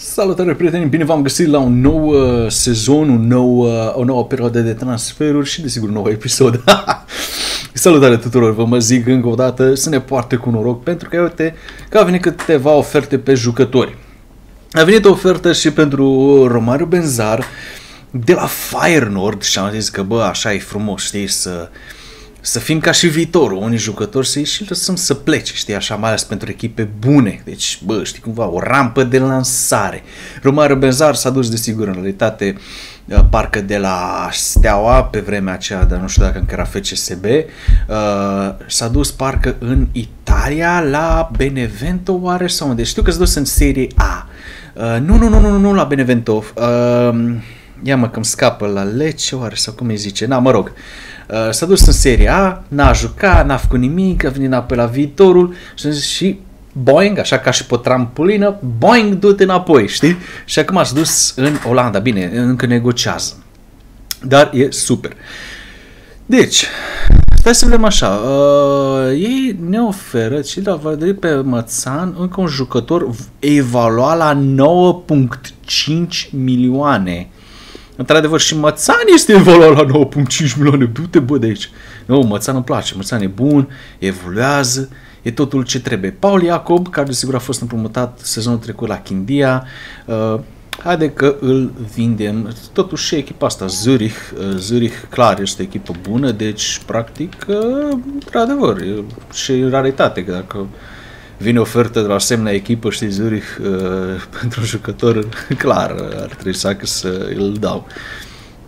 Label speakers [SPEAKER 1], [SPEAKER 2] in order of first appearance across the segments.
[SPEAKER 1] Salutare prieteni, bine v-am găsit la un nou uh, sezon, un nou, uh, o nouă perioadă de transferuri și desigur un nou episod. Salutare tuturor, vă mă zic încă o dată să ne poarte cu noroc pentru că uite că a venit câteva oferte pe jucători. A venit o ofertă și pentru Romario Benzar de la Fire Nord și am zis că bă, așa e frumos, știi, să să fim ca și viitorul, unii jucători să-i și lăsăm să plece, știi, așa, mai ales pentru echipe bune. Deci, bă, știi cumva, o rampă de lansare. Romario Benzar s-a dus, desigur, în realitate, uh, parcă de la Steaua, pe vremea aceea, dar nu știu dacă încă era FCSB, uh, s-a dus parcă în Italia, la Benevento, oare, sau unde? Știu că s-a dus în Serie A. Uh, nu, nu, nu, nu, nu la Benevento. Uh, ia mă că scapă la Lecce, oare, sau cum îi zice? Na, mă rog. Uh, s-a dus în Serie A, n-a jucat, n-a făcut nimic, a venit înapoi la viitorul și boing, așa ca și pe trampolină, boing, du-te înapoi, știi? Și acum s-a dus în Olanda, bine, încă negociază. Dar e super. Deci, stai să vedem așa, uh, ei ne oferă și la Valdării pe Mățan încă un jucător evaluat la 9.5 milioane Într-adevăr, și Mățan este evaluat la 9.5 milioane. Du-te, bă, de aici. Nu, Mățan îmi place. Mățan e bun, evoluează, e totul ce trebuie. Paul Iacob, care desigur a fost împrumutat sezonul trecut la Chindia, uh, haide că îl vindem. Totuși echipa asta, Zurich, uh, Zurich clar este o echipă bună, deci practic, uh, într-adevăr, e și raritate, că dacă vine ofertă de la asemenea echipă, știi, Zurich, uh, pentru un jucător, clar, ar trebui să, să îl dau.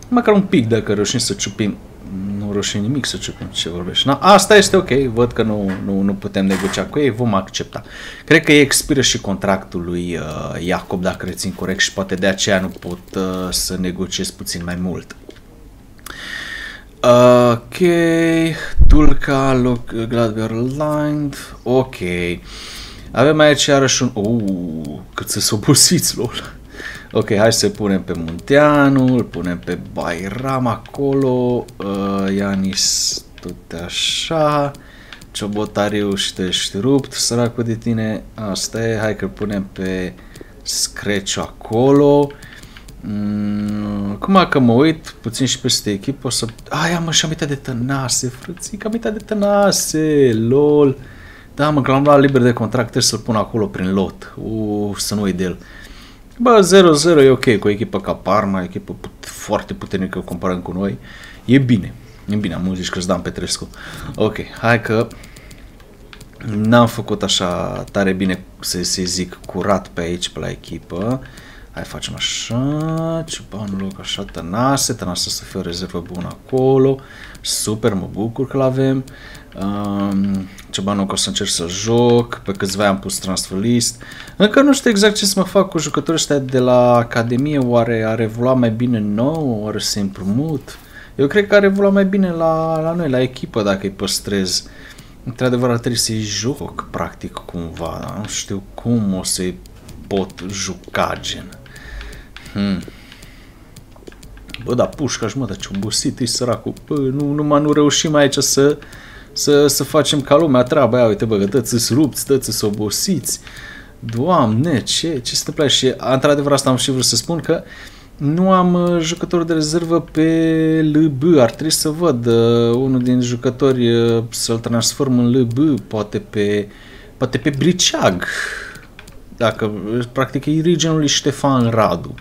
[SPEAKER 1] Măcar un pic dacă reușim să ciupim nu reușim nimic să ciupim ce vorbești. Na, asta este ok, văd că nu, nu, nu putem negocia cu ei, vom accepta. Cred că expiră și contractul lui uh, Iacob, dacă rețin corect, și poate de aceea nu pot uh, să negociez puțin mai mult. Ok, Dulca, Gladbeer Lined, ok. Avem aici iarăși un... Uh, cât să obosiți, lol. Ok, hai să punem pe Munteanu, îl punem pe Bairam acolo, uh, Ianis tot așa, Ciobotariu și ște rupt, săracul de tine, asta e, hai că punem pe Screciu acolo, Mm, acum că mă uit puțin și peste echipă, o să... Aia mă, și-am uitat de Tănase, frățică, am uitat de Tănase, lol. Da, mă, că l-am luat liber de contract, trebuie să-l pun acolo prin lot. Uf, să nu uit de el. Bă, 0-0 e ok cu o echipă ca Parma, echipă put- foarte puternică comparăm cu noi. E bine. E bine, am zis că Dan Petrescu. Ok, hai că n-am făcut așa tare bine să se zic curat pe aici, pe la echipă. Hai facem așa, Ciuban loc așa, Tănase, Tănase să fie o rezervă bună acolo, super, mă bucur că l-avem. Um, Ciuban o să încerc să joc, pe câțiva am pus transfer list. Încă nu știu exact ce să mă fac cu jucătorii ăștia de la Academie, oare ar evolua mai bine nou, oare se împrumut? Eu cred că ar evolua mai bine la, la noi, la echipă, dacă îi păstrez. Într-adevăr ar trebui să-i joc, practic, cumva, nu știu cum o să-i pot juca, gen. Hmm. Bă, da, pușcaș, mă, dar ce obosit e săracul. Bă, nu, numai nu reușim aici să, să, să facem ca lumea treaba aia. Uite, bă, că tăți rupți, tăți obosiți. Doamne, ce, ce se întâmplă? Și într-adevăr asta am și vrut să spun că nu am uh, jucători de rezervă pe LB. Ar trebui să văd uh, unul din jucători uh, să-l transform în LB, poate pe, poate pe Briceag dacă, practic e regionul Ștefan Radu.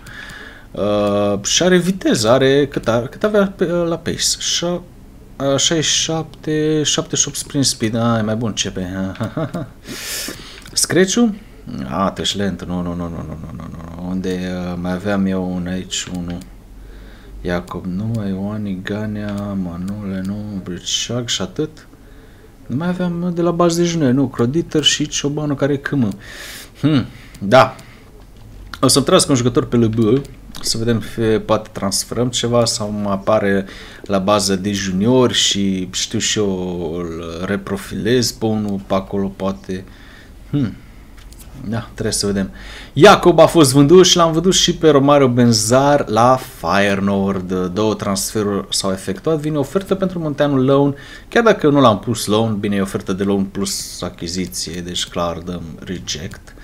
[SPEAKER 1] Uh, și are viteză, are cât, are, cât avea pe, uh, la pace? 67, 78 prin speed, a, e mai bun CP. Scratch-ul? A, te lent, nu, nu, nu, nu, nu, nu, nu, nu, Unde uh, mai aveam eu un aici, unul. Iacob, nu, Ioani, Ganea, Manule, nu, Briciac și atât. Nu mai aveam de la bază de junior, nu, Croditer și Ciobanu care e câmă. Hmm, da. O să-mi trăiesc un jucător pe LB, să vedem fie poate transferăm ceva sau mă apare la bază de juniori și știu și eu îl reprofilez pe unul pe acolo poate. Hmm. Da, trebuie să vedem. Iacob a fost vândut și l-am vândut și pe Romario Benzar la Nord. Două transferuri s-au efectuat. Vine ofertă pentru Munteanul Loan. Chiar dacă nu l-am pus loan, bine e ofertă de loan plus achiziție, deci clar dăm reject.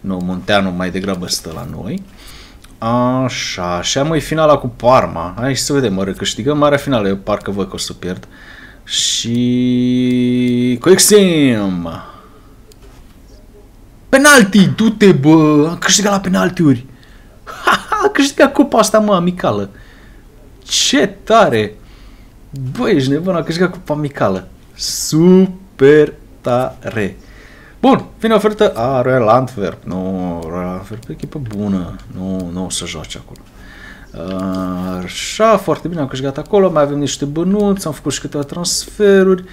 [SPEAKER 1] Nu, Munteanu mai degrabă stă la noi. Așa, și am finala cu Parma. Hai să vedem, mă câștigăm marea finală, eu parcă văd că o să pierd. Și... Cu Exim! Penalti, du-te, bă! Am câștigat la penaltiuri! Ha, ha, am câștigat cupa asta, mă, amicală! Ce tare! Băi, ești nebun, am câștigat cupa amicală. Super tare! Bun, vine ofertă a Royal Antwerp. Nu, Royal Antwerp e echipă bună. Nu, nu o să joace acolo. Așa, foarte bine, am câștigat acolo, mai avem niște bănuți, am făcut și câteva transferuri.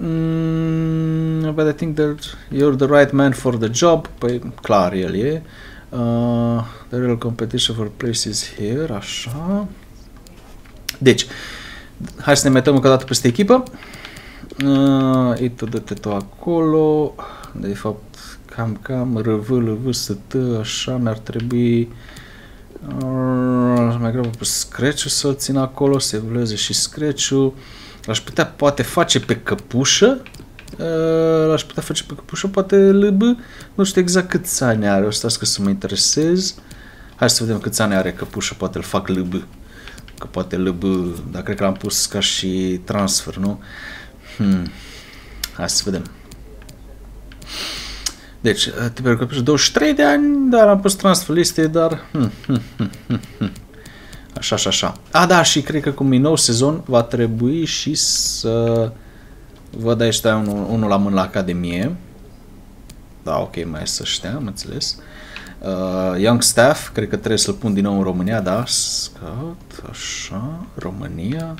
[SPEAKER 1] Mm, but I think that you're the right man for the job. Păi, clar, el e. Uh, the real competition for places here, așa. Deci, hai să ne metăm încă o dată peste echipă. Uh, Ito, dă-te tu acolo. De fapt, cam, cam, rv, lv, st, așa, mi-ar trebui uh, mai greu pe scratch să-l țin acolo, să evolueze și scratch-ul. L-aș putea poate face pe căpușă, uh, l-aș putea face pe căpușă, poate lb, nu știu exact câți țani are, o să că să mă interesez. Hai să vedem câți țani are căpușă, poate îl fac lb. Că poate lb, dar cred că l-am pus ca și transfer, nu? Hmm. Hai să vedem. Deci, tipul căpușă 23 de ani, dar am pus transfer liste, dar... Hmm, hmm, hmm, hmm, hmm. Așa și așa. A, da, și cred că cu un nou sezon va trebui și să văd aici stai unul, unul la mână la Academie. Da, ok, mai să știa, am înțeles. Uh, young Staff, cred că trebuie să-l pun din nou în România, da, Scout, așa, România,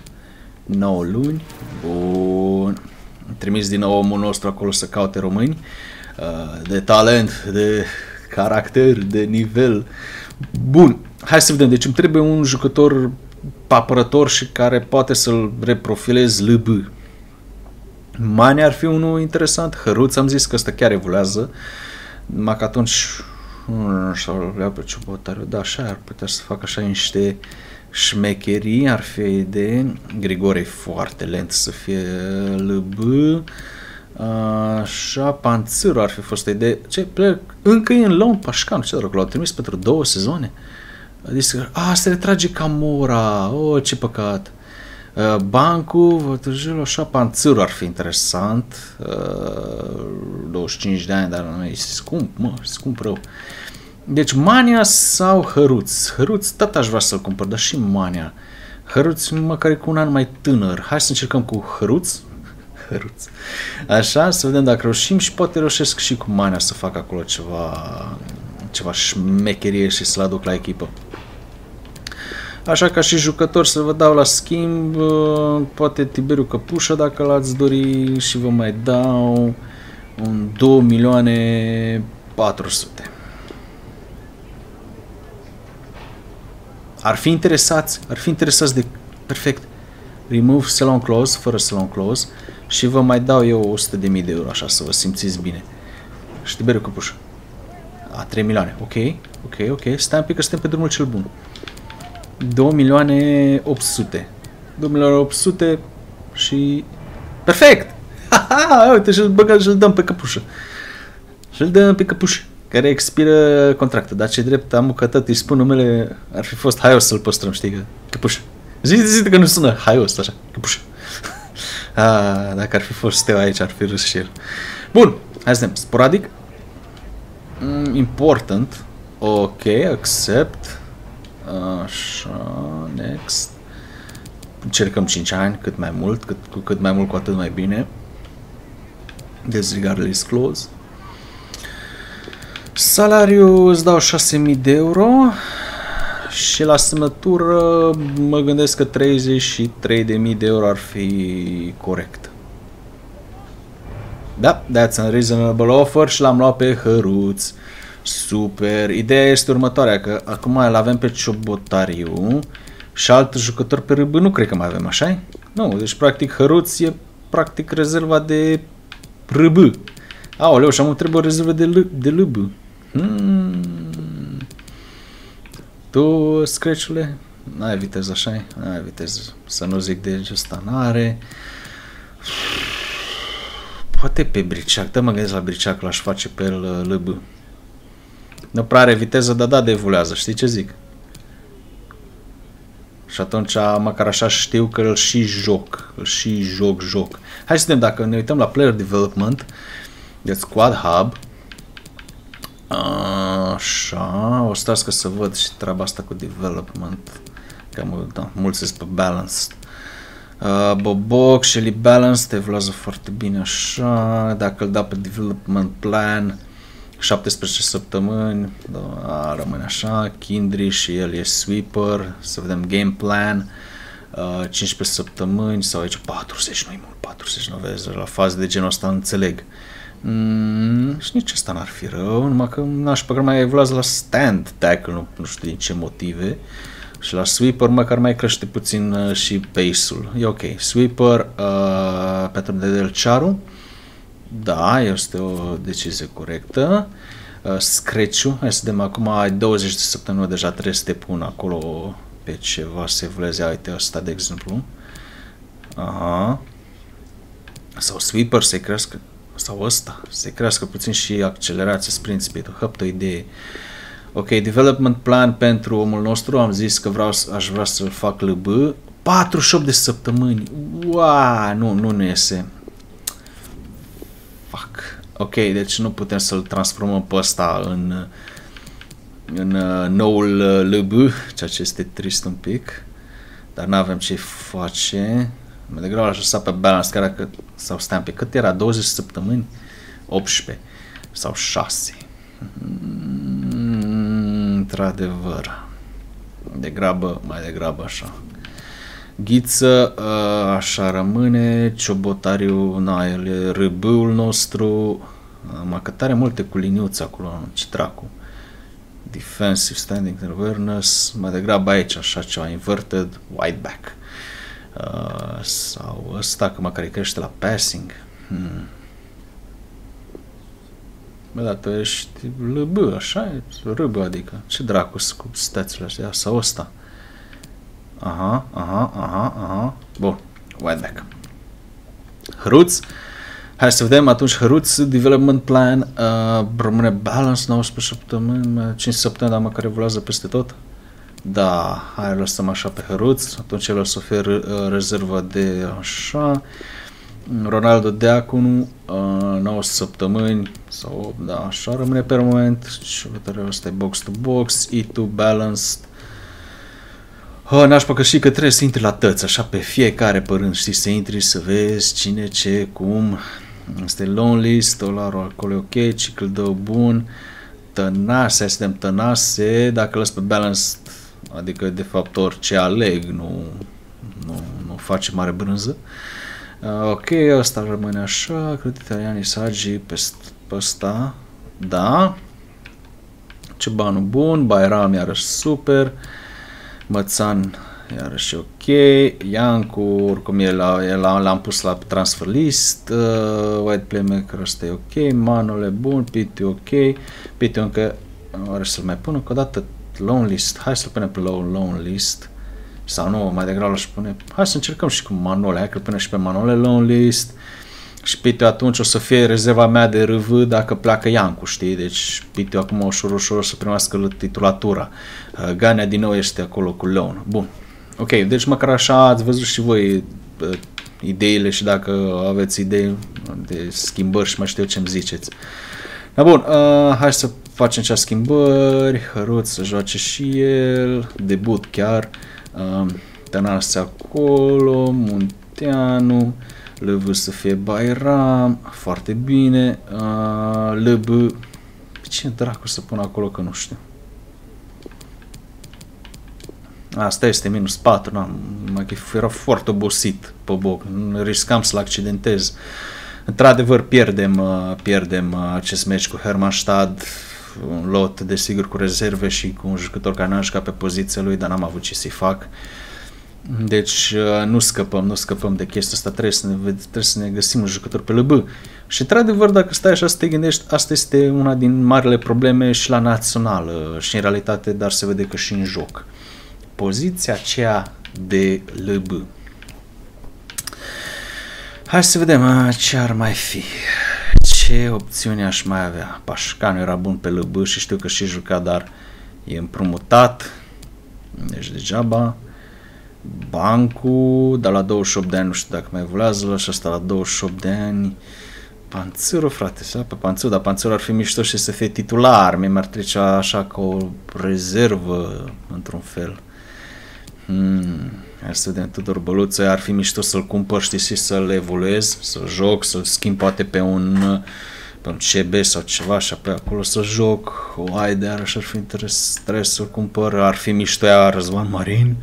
[SPEAKER 1] 9 luni, bun. Am trimis din nou omul nostru acolo să caute români, uh, de talent, de caracter, de nivel. Bun, hai să vedem. Deci îmi trebuie un jucător apărător și care poate să-l reprofilez LB. Mane ar fi unul interesant. Hăruț am zis că ăsta chiar evoluează. Numai că atunci nu știu, le pe Ciobotariu, da, așa ar putea să facă așa niște șmecherii, ar fi idee. Grigore e foarte lent să fie LB. Așa, Panțâru ar fi fost o idee. Ce, plec, încă e în loan Pașcan, ce dragul, l-au trimis pentru două sezoane. Adică, a, se retrage Camora, o, oh, ce păcat. Uh, Bancu, târziu, așa, Panțâru ar fi interesant. Uh, 25 de ani, dar nu e scump, mă, scump rău. Deci Mania sau Hăruț? Hăruț, tot aș vrea să-l cumpăr, dar și Mania. Hăruț, măcar e cu un an mai tânăr. Hai să încercăm cu Hăruț. Hăruț. Așa, să vedem dacă reușim și poate reușesc și cu Mania să fac acolo ceva, ceva șmecherie și să-l aduc la echipă. Așa ca și jucător să vă dau la schimb, uh, poate Tiberiu Căpușă dacă l-ați dori și vă mai dau un 2 milioane 400. Ar fi interesați, ar fi interesați de perfect. Remove salon close, fără salon close și vă mai dau eu 100.000 de euro așa să vă simțiți bine. Și Tiberiu Căpușă. A, 3 milioane. Ok, ok, ok. Stai un pic că suntem pe drumul cel bun. 2 milioane 800. 2 milioane 800 și... Perfect! Ha, uite, și-l băgăm și-l dăm pe căpușă. Și-l dăm pe căpușă, care expiră contractul. Dar ce drept am că tot își spun numele, ar fi fost haios să-l păstrăm, știi, că căpușă. Zi, zi, zi, că nu sună haios, așa, căpușă. Ah, dacă ar fi fost Teo aici, ar fi râs și el. Bun, hai să vedem. Sporadic. Mm, important. Ok, accept. Așa, next. Încercăm 5 ani, cât mai mult, cât, cu cât mai mult, cu atât mai bine. Disregard list clause. Salariul îți dau 6.000 de euro și la semnătură mă gândesc că 33.000 de euro ar fi corect. Da, that's a reasonable offer și l-am luat pe hăruț. Super. Ideea este următoarea, că acum îl avem pe Ciobotariu și alt jucător pe râbă nu cred că mai avem, așa -i? Nu, deci practic Hăruț e practic rezerva de râbă. Aoleu, și am trebuie o rezervă de, l- de lâbă. Hmm. Tu, scratch-ule, n-ai viteză, așa N-ai viteză. Să nu zic de ăsta n-are. Poate pe briceac, dă mă gândesc la briceac, l-aș face pe el lâbă. Nu prea are viteză, dar da, devulează. Știi ce zic? Și atunci, măcar așa știu că îl și joc. Îl și joc, joc. Hai să vedem dacă ne uităm la Player Development, de Squad Hub. Așa, o să să văd și treaba asta cu development. Cam da, mulți pe balanced. Uh, Boboc, Shelly Balance, evoluează foarte bine așa, dacă îl dau pe development plan, 17 săptămâni, da, rămâne așa, Kindry și el e sweeper, să vedem game plan, uh, 15 săptămâni sau aici 40, nu mult, 40, nu vezi, la fază de genul ăsta înțeleg. Mm, și nici asta n-ar fi rău, numai că n-aș păcă mai evoluează la stand tackle, nu, nu știu din ce motive. Uh, și la sweeper măcar mai crește puțin uh, și pace-ul. E ok. Sweeper uh, pentru Delciaru. Da, este o decizie corectă. Uh, Scratch-ul, hai să vedem acum, ai 20 de săptămâni deja trebuie să te pun acolo pe ceva să evolueze, uite asta de exemplu. Aha. Sau sweeper să crească, sau ăsta, să crească puțin și accelerația sprint speed-ul. Hăptă o idee. Uh, Ok, development plan pentru omul nostru, am zis că vreau, aș vrea să-l fac LB. 48 de săptămâni. Wow, nu, nu ne iese. Fuck. Ok, deci nu putem să-l transformăm pe ăsta în, în uh, noul uh, LB, ceea ce este trist un pic. Dar nu avem ce face. Mai degrabă aș lăsa pe balance, care că, sau stai pe cât era? 20 săptămâni? 18 sau 6. Într-adevăr. Degrabă, mai degrabă așa. Ghiță, ă, așa rămâne, ciobotariu, na, el e râbâul nostru, mă că tare multe cu liniuță acolo, ce dracu. Defensive Standing Awareness, mai degrabă aici, așa ceva, Inverted White Back. Uh, sau ăsta, că măcar îi crește la passing. Hmm. Bă, dar tu ești LB, așa e? RB, adică. Ce dracu cu stațiile astea? Sau ăsta? Aha, aha, aha, aha. Bun, white back. Hăruț. Hai să vedem atunci Hăruț, development plan, uh, rămâne balance 19 săptămâni, 5 săptămâni, dar măcar evoluează peste tot. Da, hai lăsăm așa pe Hăruț, atunci el o să fie rezervă de așa. Ronaldo Deaconu, uh, 9 săptămâni sau da, așa rămâne pe moment. Și ăsta e box to box, E2 balanced. Oh, n-aș că și că trebuie să intri la tăți, așa pe fiecare părând, știi, să intri să vezi cine, ce, cum. Asta e long list, dolarul acolo e ok, cicl de bun, tănase, suntem tănase, dacă lăs pe balanced, adică de fapt orice aleg, nu, nu, nu face mare brânză. Uh, Uh, ok, asta rămâne așa, cred italianii sagi pe, pe ăsta, da. Ce banul bun, Bayram iarăși super, Mățan iarăși ok, Iancu, oricum el, el l-am pus la transfer list, uh, White Playmaker ăsta e ok, Manole bun, Pity ok, Pity încă, oare să-l mai pun încă o dată, Lone list, hai să-l punem pe low, lone list, sau nu, mai degrabă aș spune, hai să încercăm și cu Manole, hai că pune și pe Manole long list. Și Piteu atunci o să fie rezerva mea de RV dacă pleacă Iancu, știi? Deci Piteu acum ușor, ușor o să primească titulatura. Uh, Ganea din nou este acolo cu loan. Bun. Ok, deci măcar așa ați văzut și voi uh, ideile și dacă aveți idei de schimbări și mai știu ce-mi ziceți. Dar bun, uh, hai să facem cea schimbări, Hăruț să joace și el, debut chiar. Uh, Tănase acolo, Munteanu, LV să fie Bayram, foarte bine, uh, LB, ce dracu să pun acolo că nu știu. Asta este minus 4, n-am, mai era foarte obosit pe boc, riscam să-l accidentez. Într-adevăr pierdem, uh, pierdem uh, acest meci cu Hermannstad, un lot, desigur, cu rezerve și cu un jucător care n-a jucat pe poziția lui, dar n-am avut ce să-i fac. Deci uh, nu scăpăm, nu scăpăm de chestia asta, trebuie să ne, trebuie să ne găsim un jucător pe LB. Și într-adevăr, dacă stai așa să te gândești, asta este una din marile probleme și la națională și în realitate, dar se vede că și în joc. Poziția aceea de LB. Hai să vedem ce ar mai fi. Ce Ce opțiune aș mai avea? Pașcanu era bun pe LB și știu că și juca, dar e împrumutat. Deci degeaba. Bancu, dar la 28 de ani nu știu dacă mai evoluează, și asta la 28 de ani. Panțărul, frate, să pe Panțărul, dar Panțărul ar fi mișto și să fie titular, mi ar trece așa ca o rezervă, într-un fel. Hmm, hai să vedem, Tudor Băluță, ar fi mișto să-l cumpăr, știi, și să-l evoluez, să joc, să-l schimb poate pe un, pe un CB sau ceva și apoi acolo să joc, o haide, așa ar fi interes, trebuie să-l cumpăr, ar fi mișto ea Răzvan Marin,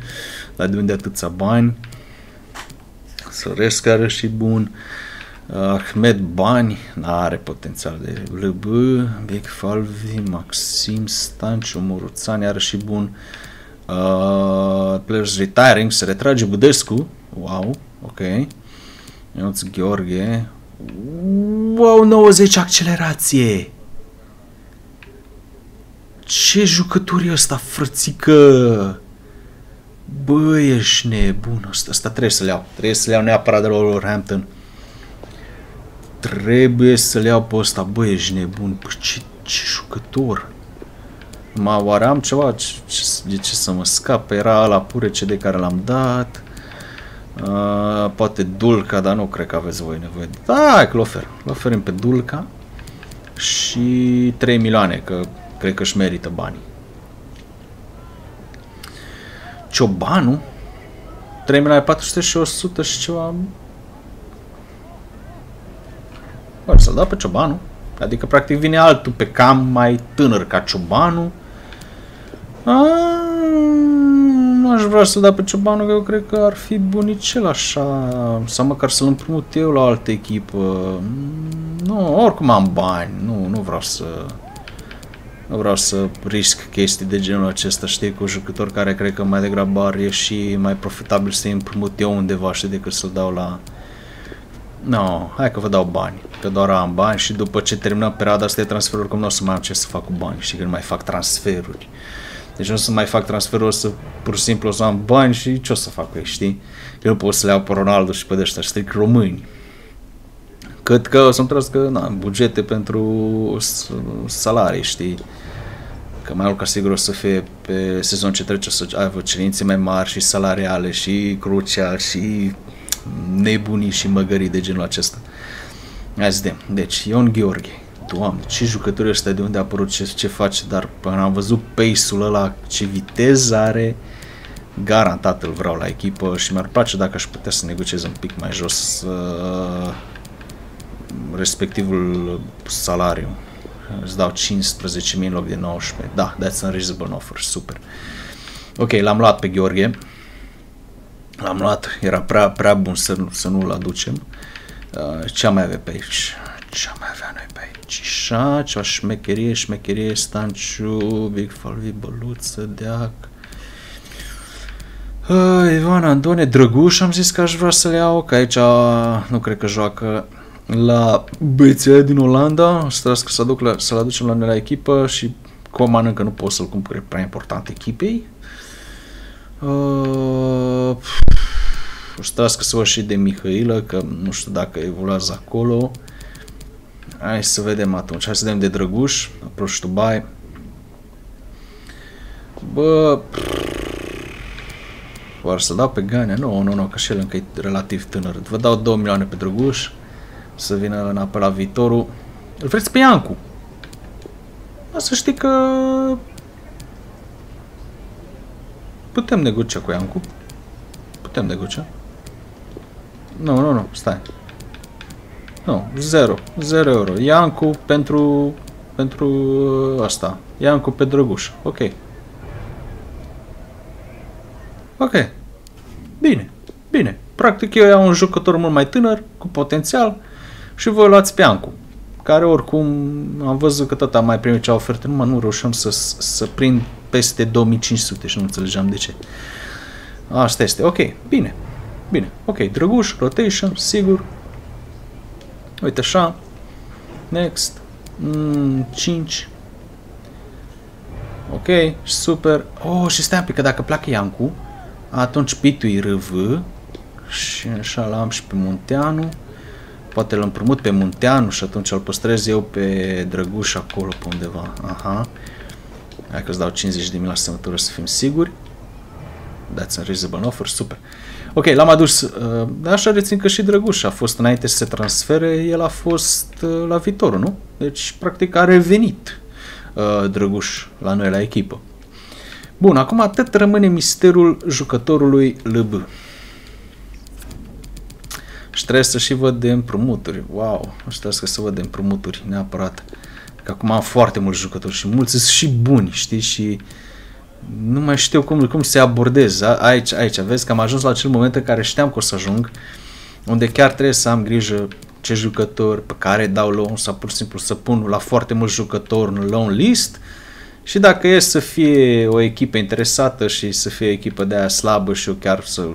[SPEAKER 1] dar de unde atâția bani, Sărescu are și bun, Ahmed Bani, are potențial de LB, Big Falvi, Maxim Stanciu, Muruțani are și bun, Uh, players retiring, se retrage Budescu. Wow, ok. Ionuț Gheorghe. Wow, 90 accelerație! Ce jucători e ăsta, frățică? Bă, ești nebun ăsta, asta trebuie să le iau. Trebuie să le iau neapărat de la Wolverhampton. Trebuie să le iau pe ăsta, bă, ești nebun. Bă, ce, ce jucător. Ma, oare am ceva? Ce, de ce să mă scap? Era la purece de care l-am dat. Uh, poate Dulca, dar nu cred că aveți voi nevoie. Da, hai că l ofer. L oferim pe Dulca. Și 3 milioane, că cred că își merită banii. Ciobanu? 3 milioane 400 și 100 și ceva. Bă, să-l dau pe Ciobanu. Adică, practic, vine altul pe cam mai tânăr ca Ciobanu nu aș vrea să dau pe Ciobanu, că eu cred că ar fi bunicel așa, sau măcar să-l împrumut eu la altă echipă. Mm, nu, oricum am bani, nu, nu vreau să... Nu vreau să risc chestii de genul acesta, știi, cu jucător care cred că mai degrabă ar ieși mai profitabil să-i împrumut eu undeva, știi, decât să-l dau la... Nu, no, hai că vă dau bani, că doar am bani și după ce terminăm perioada asta de transferuri, cum nu o să mai am ce să fac cu bani, știi, că nu mai fac transferuri. Deci nu o să mai fac transferul, o să pur și simplu o să am bani și ce o să fac cu ei, știi? Că nu pot să le iau pe Ronaldo și pe de ăștia strict români. Cât că o să-mi trăiască na, bugete pentru salarii, știi? Că mai mult ca sigur o să fie pe sezon ce trece o să aibă cerințe mai mari și salariale și crucial și nebunii și măgării de genul acesta. Hai să vedem. Deci, Ion Gheorghe, Doamne, ce jucători ăștia, de unde a apărut, ce, ce face, dar până am văzut pace-ul ăla, ce viteză are, garantat îl vreau la echipă și mi-ar place dacă aș putea să negociez un pic mai jos uh, respectivul salariu. Îți dau 15.000 în loc de 19. Da, that's a reasonable offer, super. Ok, l-am luat pe Gheorghe. L-am luat, era prea, prea bun să, să nu-l aducem. Uh, ce am mai avea pe aici? Ce am mai avea noi pe aici? Așa, ceva șmecherie, șmecherie, stanciu, Big Falvi, Băluță, Deac. Uh, Ivan Andone, Drăguș, am zis că aș vrea să le iau, că aici nu cred că joacă la băieții din Olanda, să să aduc la, să-l aducem la noi la echipă și Coman încă nu pot să-l cumpăr, e prea important echipei. Uh, o să să văd și de Mihailă, că nu știu dacă evoluează acolo. Hai să vedem atunci. Hai să vedem de Drăguș. Approach to buy. Bă... Oare să dau pe Ganea? Nu, nu, nu, că și el încă e relativ tânăr. Vă dau 2 milioane pe Drăguș. Să vină înapoi la viitorul. Îl vreți pe Iancu? Dar să știi că... Putem negocia cu Iancu. Putem negocia. Nu, nu, nu, stai. Nu, 0. 0 euro. Iancu pentru, pentru uh, asta. Iancu pe Drăguș. Ok. Ok. Bine. Bine. Practic eu iau un jucător mult mai tânăr, cu potențial, și voi luați pe Iancu. Care oricum am văzut că tot am mai primit cea ofertă, numai nu reușeam să, să prind peste 2500 și nu înțelegeam de ce. Asta este. Ok. Bine. Bine. Ok. Drăguș, rotation, sigur, Uite așa. Next. Mm, 5. Ok, super. Oh, și stai un pic, că dacă pleacă Iancu, atunci pitui RV și așa l-am și pe Munteanu. Poate îl împrumut pe Munteanu și atunci îl păstrez eu pe Drăguș acolo pe undeva. Aha. Hai că îți dau 50 de mii la semnătură să fim siguri. That's a reasonable offer, super. Ok, l-am adus, uh, așa rețin că și Drăguș a fost înainte să se transfere, el a fost uh, la Vitorul, nu? Deci, practic, a revenit uh, Drăguș la noi, la echipă. Bun, acum atât rămâne misterul jucătorului LB. Și trebuie să și văd de împrumuturi. Wow, și trebuie să văd de împrumuturi neapărat. Că acum am foarte mulți jucători și mulți sunt și buni, știi, și nu mai știu cum, cum se abordez. Aici, aici, vezi că am ajuns la acel moment în care știam că o să ajung, unde chiar trebuie să am grijă ce jucători pe care dau loan sau pur și simplu să pun la foarte mulți jucători în loan list și dacă e să fie o echipă interesată și să fie o echipă de aia slabă și eu chiar să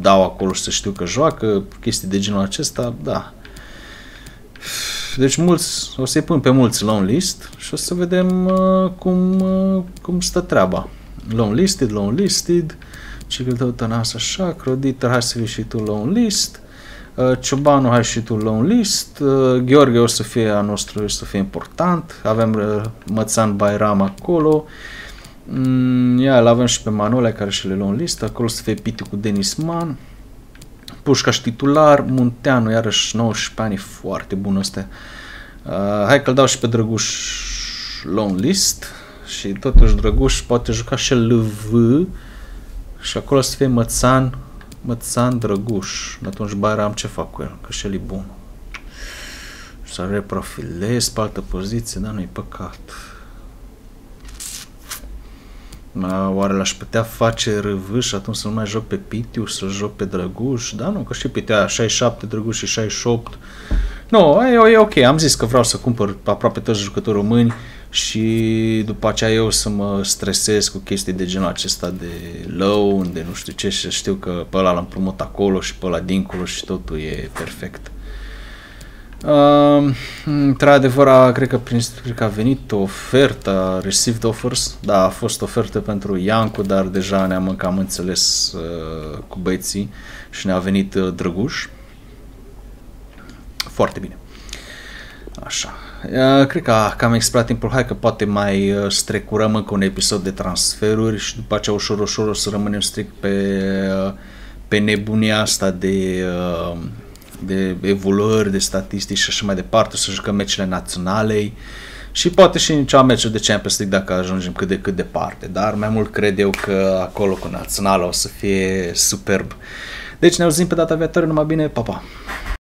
[SPEAKER 1] dau acolo și să știu că joacă, chestii de genul acesta, da. Deci mulți, o să-i pun pe mulți long list și o să vedem uh, cum, uh, cum stă treaba. Long listed, long listed, ciclul tău tănas așa, Croditor, hai să fii și tu long list, uh, Ciobanu, hai și tu long list, uh, Gheorghe o să fie a nostru, o să fie important, avem uh, Mățan Bairam acolo, mm, ia, îl avem și pe Manole care și le luăm list, acolo o să fie Pitiu cu Denis Man, Pușcaș titular, Munteanu, iarăși 19 ani, foarte bun ăsta. Uh, hai că-l dau și pe Drăguș long list și totuși Drăguș poate juca și LV și acolo să fie Mățan, Mățan Drăguș. Atunci Bayram ce fac cu el? Că și el e bun. Să reprofilez pe altă poziție, dar nu-i păcat. Oare l-aș putea face RV și atunci să nu mai joc pe Pitiuș, să joc pe Drăguș? Da, nu, că și Pitiuș 67, Drăguș și 68. Nu, e, e ok, am zis că vreau să cumpăr aproape toți jucători români și după aceea eu să mă stresez cu chestii de genul acesta de loan, de nu știu ce și știu că pe ăla l-am promut acolo și pe ăla dincolo și totul e perfect. Uh, într-adevăr, cred că, prin, cred că a venit o ofertă, received offers, da, a fost ofertă pentru Iancu, dar deja ne-am cam înțeles uh, cu băieții și ne-a venit uh, Drăguș. Foarte bine. Așa. Uh, cred că, că am explorat timpul. Hai că poate mai uh, strecurăm încă un episod de transferuri și după aceea ușor, ușor o să rămânem strict pe, uh, pe nebunia asta de uh, de evoluări, de statistici și așa mai departe, să jucăm meciurile naționale și poate și în cea meciul de Champions League dacă ajungem cât de cât departe, dar mai mult cred eu că acolo cu naționala o să fie superb. Deci ne auzim pe data viitoare, numai bine, pa, pa!